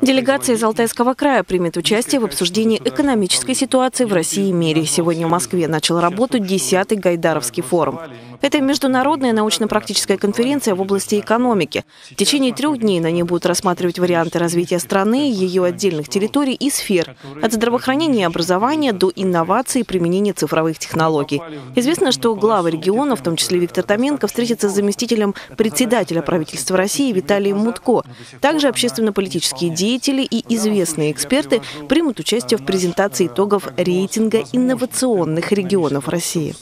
Делегация из Алтайского края примет участие в обсуждении экономической ситуации в России и мире. Сегодня в Москве начал работу 10-й Гайдаровский форум. Это международная научно-практическая конференция в области экономики. В течение трех дней на ней будут рассматривать варианты развития страны, ее отдельных территорий и сфер, от здравоохранения и образования до инноваций и применения цифровых технологий. Известно, что главы регионов, в том числе Виктор Томенко, встретится с заместителем председателя правительства России Виталием Мутко. Также общественно-политические деятели и известные эксперты примут участие в презентации итогов рейтинга инновационных регионов России